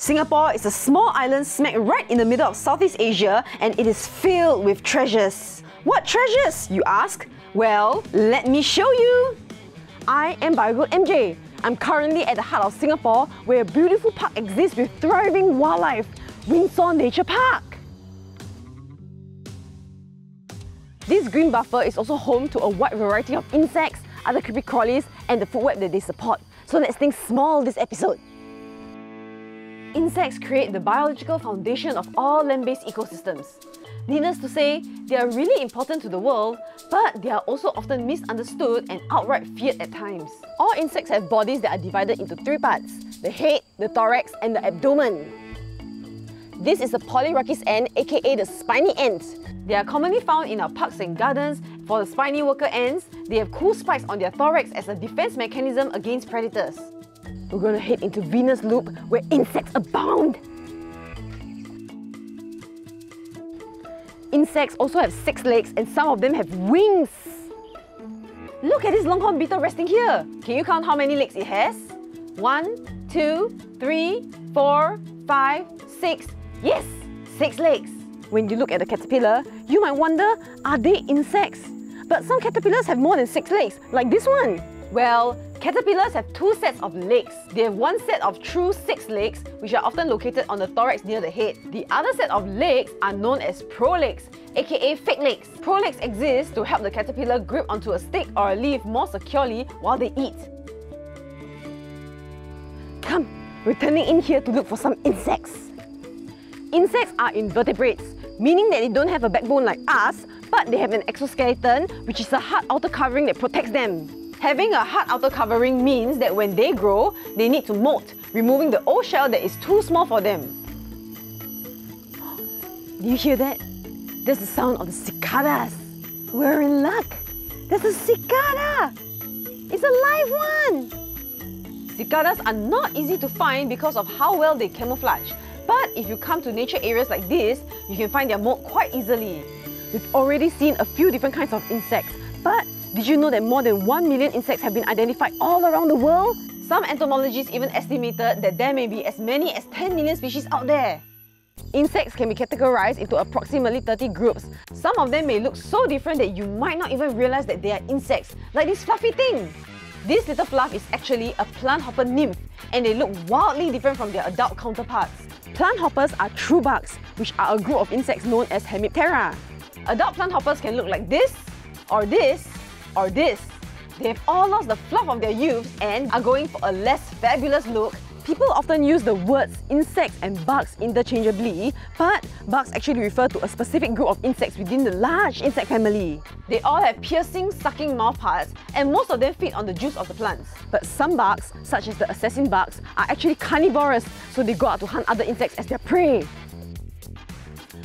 Singapore is a small island smack right in the middle of Southeast Asia and it is filled with treasures. What treasures, you ask? Well, let me show you. I am Biogirl MJ. I'm currently at the heart of Singapore where a beautiful park exists with thriving wildlife, Windsor Nature Park. This green buffer is also home to a wide variety of insects, other creepy crawlies and the food web that they support. So let's think small this episode. Insects create the biological foundation of all land-based ecosystems. Needless to say, they are really important to the world, but they are also often misunderstood and outright feared at times. All insects have bodies that are divided into three parts, the head, the thorax and the abdomen. This is the Polyrhachis ant, aka the spiny ant. They are commonly found in our parks and gardens. For the spiny worker ants, they have cool spikes on their thorax as a defense mechanism against predators. We're to head into Venus Loop where insects abound. Insects also have six legs and some of them have wings. Look at this longhorn beetle resting here. Can you count how many legs it has? One, two, three, four, five, six. Yes, six legs. When you look at the caterpillar, you might wonder, are they insects? But some caterpillars have more than six legs, like this one. Well, caterpillars have two sets of legs. They have one set of true six legs, which are often located on the thorax near the head. The other set of legs are known as prolegs, aka fake legs. Prolegs exist to help the caterpillar grip onto a stick or a leaf more securely while they eat. Come, we're turning in here to look for some insects. Insects are invertebrates, meaning that they don't have a backbone like us, but they have an exoskeleton, which is a hard outer covering that protects them. Having a hard outer covering means that when they grow, they need to molt, removing the old shell that is too small for them. Do you hear that? That's the sound of the cicadas. We're in luck. There's a cicada. It's a live one. Cicadas are not easy to find because of how well they camouflage. But if you come to nature areas like this, you can find their molt quite easily. We've already seen a few different kinds of insects, but did you know that more than 1 million insects have been identified all around the world? Some entomologists even estimated that there may be as many as 10 million species out there. Insects can be categorized into approximately 30 groups. Some of them may look so different that you might not even realize that they are insects, like this fluffy thing. This little fluff is actually a plant hopper nymph, and they look wildly different from their adult counterparts. Plant hoppers are true bugs, which are a group of insects known as Hemiptera. Adult plant hoppers can look like this, or this, or this. They've all lost the fluff of their youths and are going for a less fabulous look. People often use the words insects and bugs interchangeably, but bugs actually refer to a specific group of insects within the large insect family. They all have piercing, sucking mouthparts, and most of them feed on the juice of the plants. But some bugs, such as the assassin bugs, are actually carnivorous, so they go out to hunt other insects as their prey.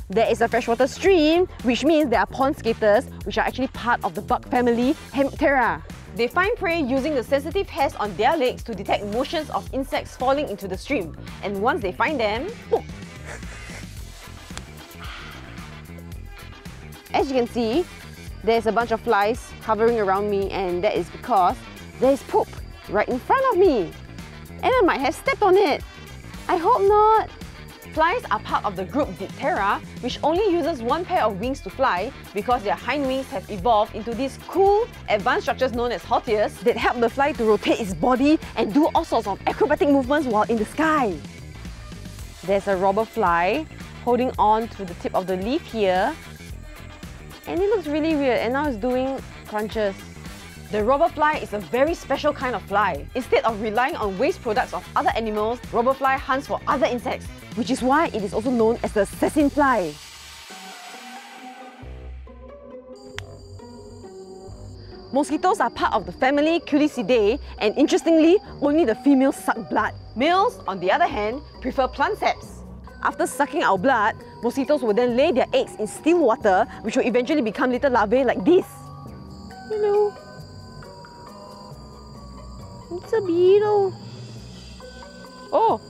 There is a freshwater stream, which means there are pond skaters, which are actually part of the bug family Hemiptera. They find prey using the sensitive hairs on their legs to detect motions of insects falling into the stream. And once they find them, oh. As you can see, there's a bunch of flies hovering around me and that is because there's poop right in front of me. And I might have stepped on it. I hope not. Flies are part of the group Diptera, which only uses one pair of wings to fly because their hind wings have evolved into these cool, advanced structures known as halteres that help the fly to rotate its body and do all sorts of acrobatic movements while in the sky. There's a robber fly holding on to the tip of the leaf here and it looks really weird and now it's doing crunches. The robber fly is a very special kind of fly. Instead of relying on waste products of other animals, robber fly hunts for other insects which is why it is also known as the assassin fly. Mosquitoes are part of the family Culicidae and interestingly, only the females suck blood. Males, on the other hand, prefer plant saps. After sucking our blood, mosquitoes will then lay their eggs in still water which will eventually become little larvae like this. Hello. It's a beetle. Oh,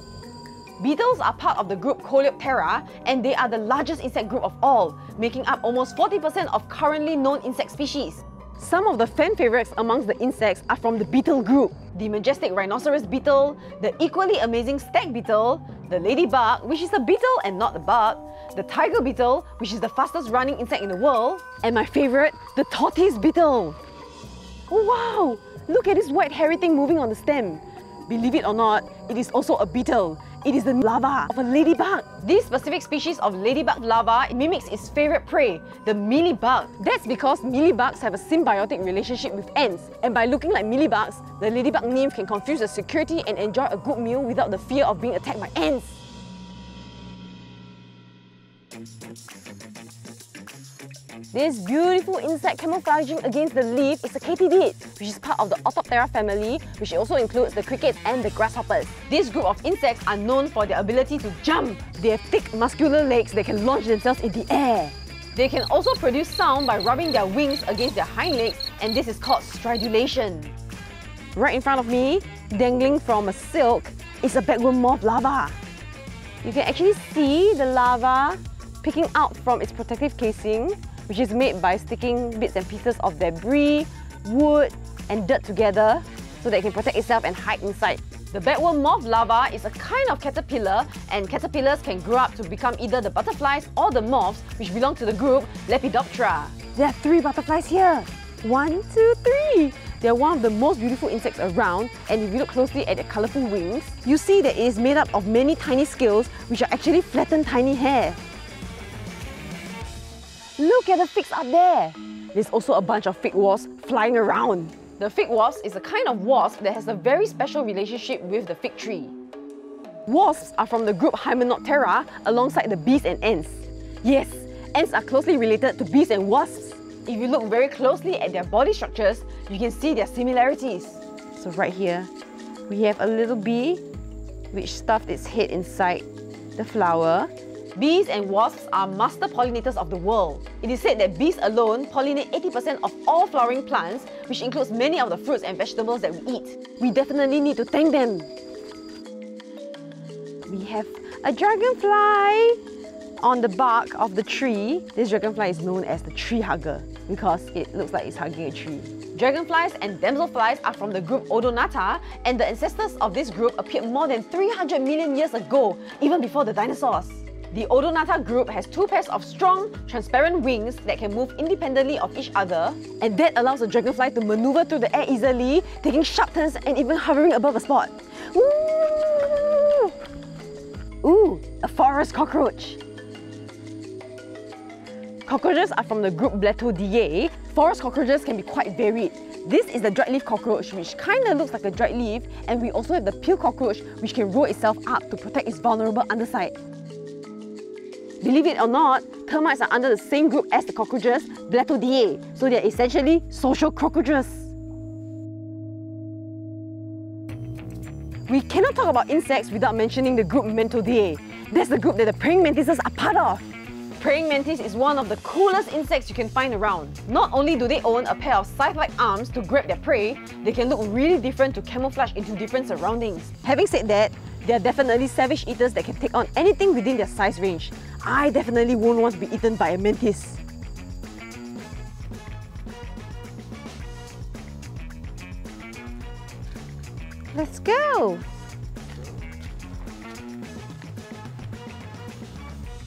Beetles are part of the group Coleoptera and they are the largest insect group of all, making up almost 40% of currently known insect species. Some of the fan favourites amongst the insects are from the beetle group. the majestic rhinoceros beetle, the equally amazing stag beetle, the ladybug, which is a beetle and not a bug, the tiger beetle, which is the fastest running insect in the world, and my favorite, the tortoise beetle. Oh wow! Look at this white hairy thing moving on the stem. Believe it or not, it is also a beetle. It is the larva of a ladybug. This specific species of ladybug larva mimics its favorite prey, the mealybug. That's because mealybugs have a symbiotic relationship with ants. And by looking like mealybugs, the ladybug nymph can confuse the security and enjoy a good meal without the fear of being attacked by ants. This beautiful insect camouflaging against the leaf is a katydid, which is part of the Orthoptera family, which also includes the crickets and the grasshoppers. This group of insects are known for their ability to jump. They have thick muscular legs that can launch themselves in the air. They can also produce sound by rubbing their wings against their hind legs, and this is called stridulation. Right in front of me, dangling from a silk, is a bagworm moth larva. You can actually see the larva picking out from its protective casing which is made by sticking bits and pieces of debris, wood and dirt together so that it can protect itself and hide inside. The bagworm moth larva is a kind of caterpillar and caterpillars can grow up to become either the butterflies or the moths which belong to the group Lepidoptera. There are three butterflies here. One, two, three. They're one of the most beautiful insects around and if you look closely at their colourful wings, you see that it is made up of many tiny scales which are actually flattened tiny hair. Look at the figs up there! There's also a bunch of fig wasps flying around. The fig wasp is a kind of wasp that has a very special relationship with the fig tree. Wasps are from the group Hymenoptera alongside the bees and ants. Yes, ants are closely related to bees and wasps. If you look very closely at their body structures, you can see their similarities. So right here, we have a little bee which stuffed its head inside the flower Bees and wasps are master pollinators of the world. It is said that bees alone pollinate 80% of all flowering plants, which includes many of the fruits and vegetables that we eat. We definitely need to thank them. We have a dragonfly on the bark of the tree. This dragonfly is known as the tree hugger because it looks like it's hugging a tree. Dragonflies and damselflies are from the group Odonata, and the ancestors of this group appeared more than 300 million years ago, even before the dinosaurs. The Odonata group has two pairs of strong, transparent wings that can move independently of each other, and that allows the dragonfly to maneuver through the air easily, taking sharp turns and even hovering above a spot. Ooh! Ooh, a forest cockroach. Cockroaches are from the group Blattodea. Forest cockroaches can be quite varied. This is the dried leaf cockroach, which kinda looks like a dried leaf, and we also have the pill cockroach, which can roll itself up to protect its vulnerable underside. Believe it or not, termites are under the same group as the cockroaches, Blattodea, so they're essentially social cockroaches. We cannot talk about insects without mentioning the group Mantodea. That's the group that the praying mantises are part of. Praying mantis is one of the coolest insects you can find around. Not only do they own a pair of scythe-like arms to grab their prey, they can look really different to camouflage into different surroundings. Having said that, they are definitely savage eaters that can take on anything within their size range. I definitely won't want to be eaten by a mantis. Let's go!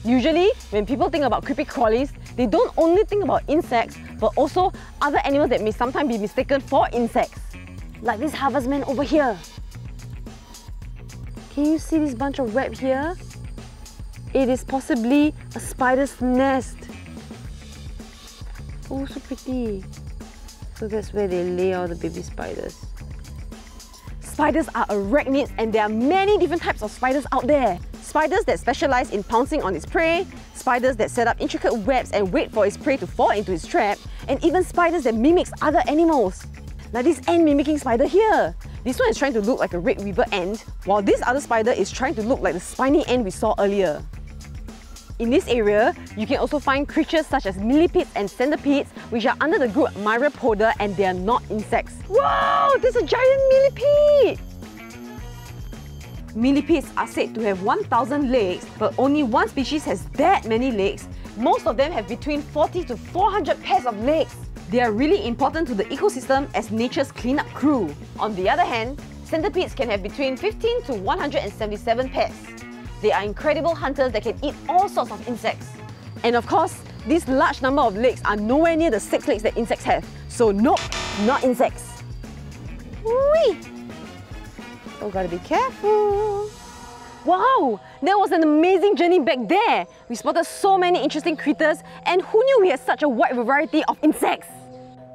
Usually, when people think about creepy crawlies, they don't only think about insects, but also other animals that may sometimes be mistaken for insects. Like this harvestman over here. Can you see this bunch of web here? It is possibly a spider's nest. Oh, so pretty. So that's where they lay all the baby spiders. Spiders are arachnids and there are many different types of spiders out there. Spiders that specialize in pouncing on its prey, spiders that set up intricate webs and wait for its prey to fall into its trap, and even spiders that mimics other animals. Like this ant mimicking spider here. This one is trying to look like a red weaver ant, while this other spider is trying to look like the spiny ant we saw earlier. In this area, you can also find creatures such as millipedes and centipedes, which are under the group Myriapoda and they are not insects. Wow, there's a giant millipede! Millipedes are said to have 1,000 legs, but only one species has that many legs. Most of them have between 40 to 400 pairs of legs. They are really important to the ecosystem as nature's cleanup crew. On the other hand, Centipedes can have between 15 to 177 pairs. They are incredible hunters that can eat all sorts of insects. And of course, this large number of legs are nowhere near the six legs that insects have. So nope, not insects. Whee! Oh, gotta be careful. Wow, that was an amazing journey back there. We spotted so many interesting critters and who knew we had such a wide variety of insects?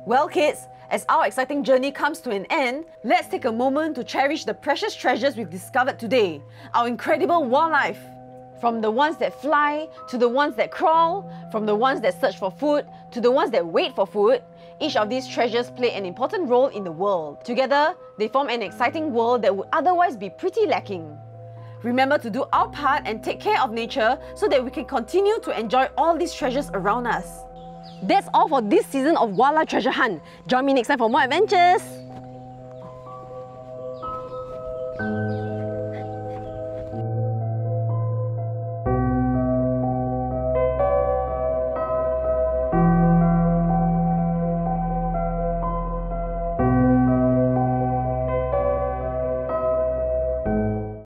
Well kids, as our exciting journey comes to an end, let's take a moment to cherish the precious treasures we've discovered today, our incredible wildlife. From the ones that fly, to the ones that crawl, from the ones that search for food, to the ones that wait for food, each of these treasures play an important role in the world. Together, they form an exciting world that would otherwise be pretty lacking. Remember to do our part and take care of nature so that we can continue to enjoy all these treasures around us. That's all for this season of Wildlife Treasure Hunt. Join me next time for more adventures.